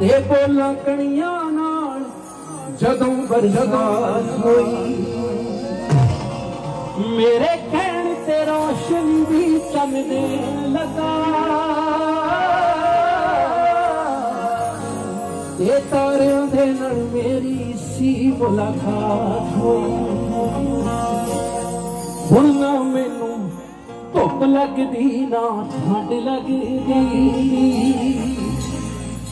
یہ بولا کنیا نال جدوں برسات ہوئی۔ میرے کہن سے روشن بھی چمنے لگا۔ ਤੇ ਤਾਰਿਆਂ ਦੇ ਨਾਲ ਮੇਰੀ ਸੀ ਮੁਲਾਕਾਤ ਹੋਈ। ਹੁਣ ਨਾ ਮੈਨੂੰ ਧੁੱਪ ਲੱਗਦੀ, ਨਾ ਠੰਡ ਲੱਗਦੀ।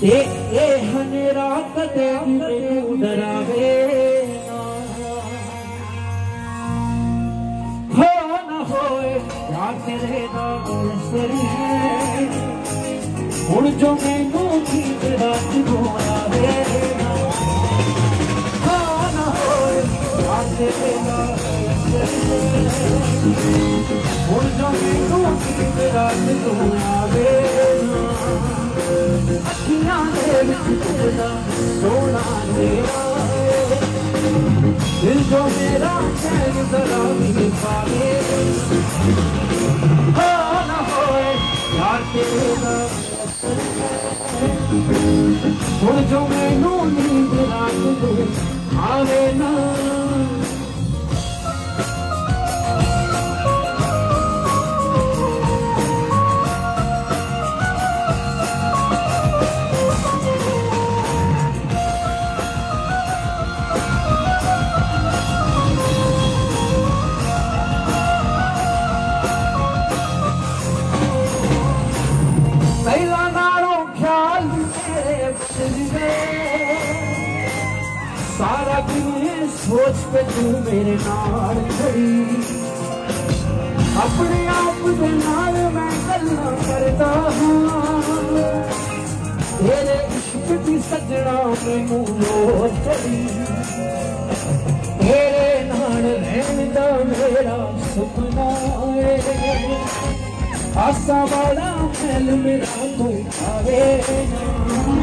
ਤੇ ਇਹ ਹਨੇਰਾ ਕਦੇ ਵੀ ਮੈਨੂੰ ਡਰਾਵੇ ਨਾ। ਹੋ ਨਾ ਹੋਏ, ਯਾਰ ਤੇਰੇ 온종일 눈빛을 만지고나 내가 하나의 안내가 온종일 눈빛을 만지고나 내가 아침에 미치고나 소나네야 일종의 남자인 사람이 밤에 Don't make no need that I can do. I'll be. ਸਾਰਾ ਦਿਨ ਸੋਚ ਕੇ ਤੂੰ ਮੇਰੇ ਨਾਲ ਖੜੀ। ਆਪਣੇ ਆਪ ਦੇ ਨਾਲ ਮੈਂ ਗੱਲਾਂ ਕਰਦਾ ਹਾਂ। ਤੇਰੇ ਇਸ਼ਕ ਦੀ ਸਜਣਾ ਮੈਨੂੰ ਲੋੜ ਚੜੀ। ਤੇਰੇ ਨਾਲ ਰਹਿਣ ਦਾ ਮੇਰਾ ਸੁਪਨਾ ਏ। ਆਸਾ ਵਾਲਾ ਮਹਿਲ ਮੇਰਾ ਕੋਈ ਆਵੇ। ਨਾ